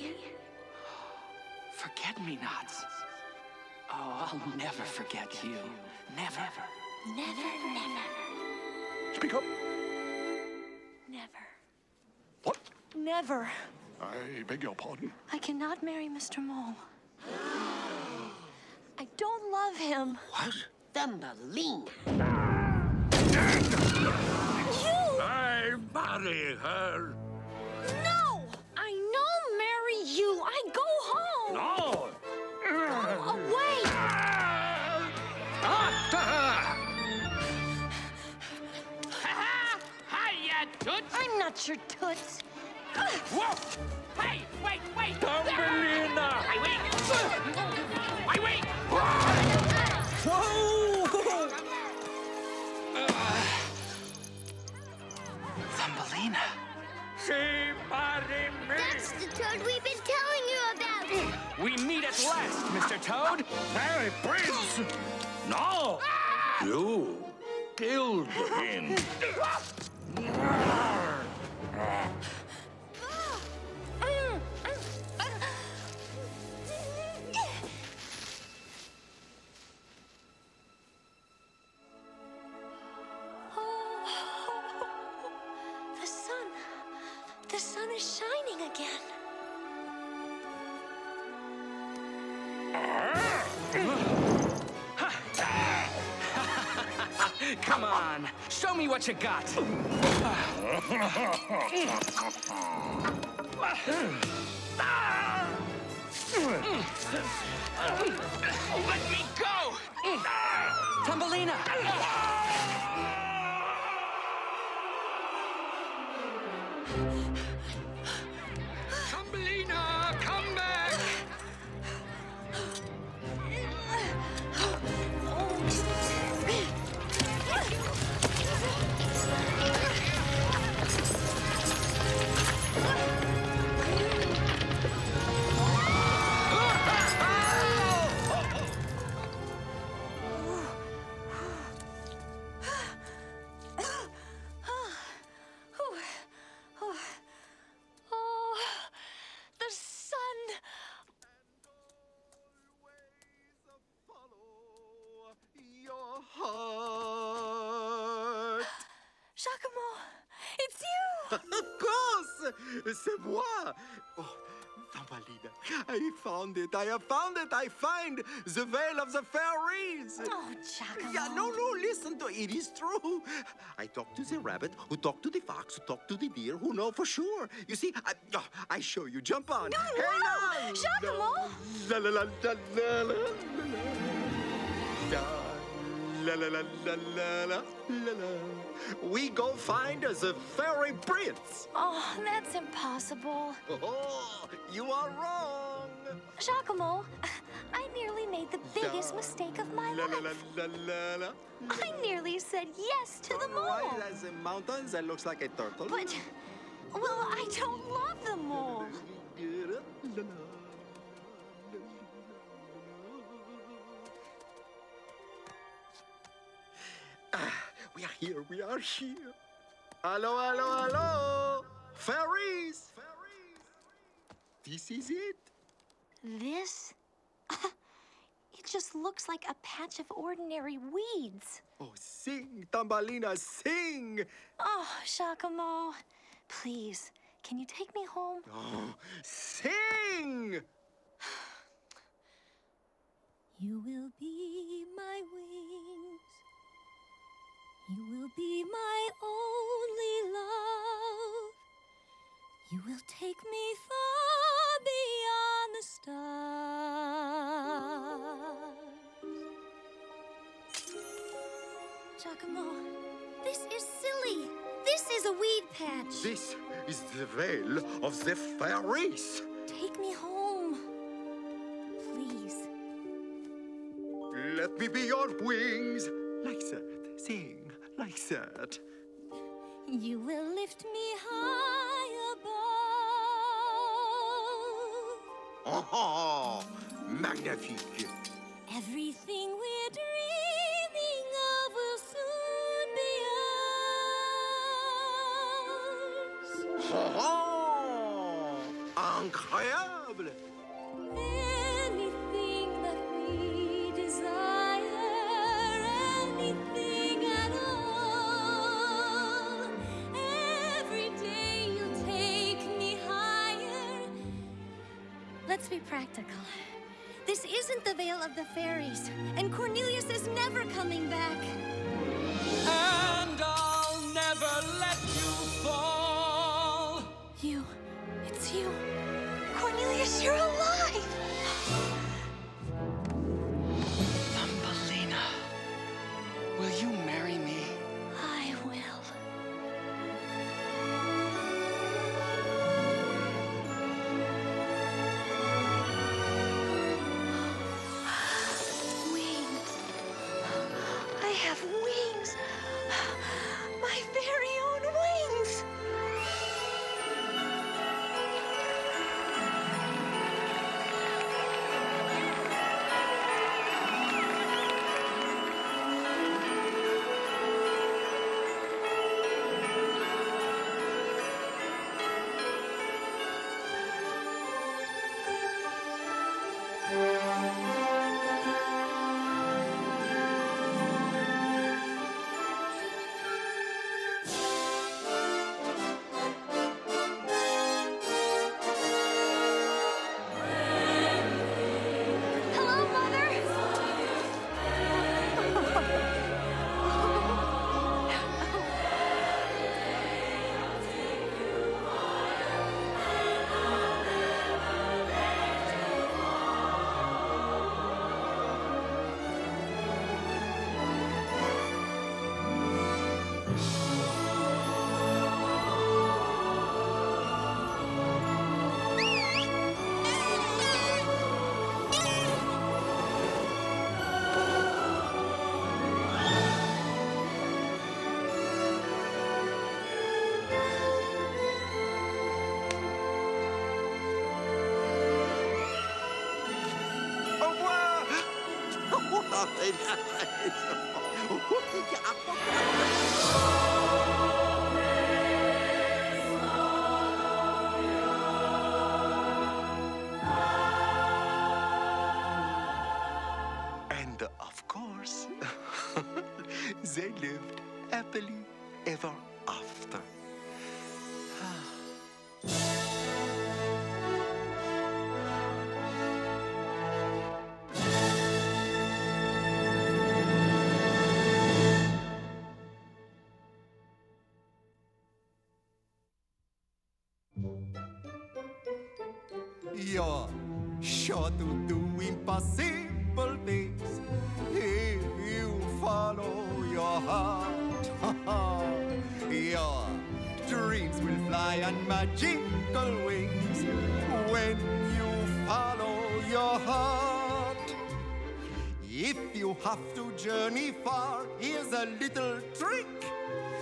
Forget me nots. Oh, I'll never forget you. Never. Never, never, Speak up. never. What? Never. I beg your pardon. I cannot marry Mr. Mole. I don't love him. What? Thumbelina. You! I marry her. No! I know marry you. I go home. No! Oh, go away! After her! Hiya, Toots! I'm not your toots. Whoa! Hey, wait, wait! Thumbelina! I wait! I wait! Whoa! Jane? That's the Toad we've been telling you about! We meet at last, Mr. Toad! Mary, Prince! No! Ah! You killed him! *laughs* Ah! What you got. *laughs* c'est moi. Oh, Thumbelina, I found it. I have found it. I find the vale of the fairies. Oh, Jacquimo. Yeah, no, no, listen to it. is true. I talked to the rabbit, who talked to the fox, who talked to the deer, who know for sure. You see, I, oh, I show you. Jump on. No, hey, no. Jacquimo. La la la la la la la la la la la la la la. We go find us a fairy prince. Oh, that's impossible. Oh, you are wrong. Jacquimo, I nearly made the biggest mistake of my La la life. la la la la. I nearly said yes to the Right mole. as a mountain that looks like a turtle. But, well, I don't love the mole. We are here. We are here. Hello, hello, hello. Fairies. Fairies. This is it. This? *laughs* it just looks like a patch of ordinary weeds. Oh, sing, Thumbelina, sing. Oh, Jacquimo, please, can you take me home? Oh, *gasps* sing. *sighs* You will be my wings. You will be my only love. You will take me far beyond the stars. Jacquimo, this is silly. This is a weed patch. This is the vale of the fairies. Take me home. Please. Let me be your wings. Like that. Sing like that. You will lift me high above. Oh, magnifique. Everything we're dreaming be practical. This isn't the Vale of the Fairies, and Cornelius is never coming back. And I'll never let you fall. You. It's you. They lived happily ever after. *sighs* You're sure to do impossible things on magical wings when you follow your heart. If you have to journey far, here's a little trick.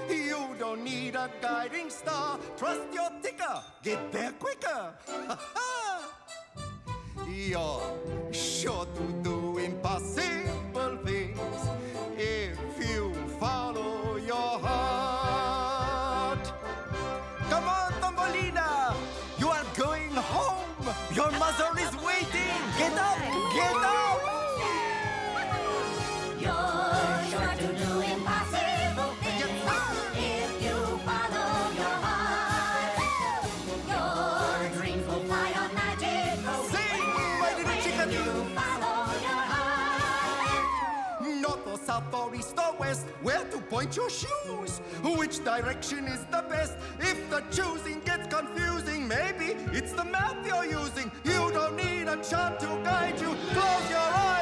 You don't need a guiding star. Trust your ticker. Get there quicker. *laughs* You're sure to do Which direction is the best? If the choosing gets confusing, maybe it's the map you're using. You don't need a chart to guide you. Close your eyes.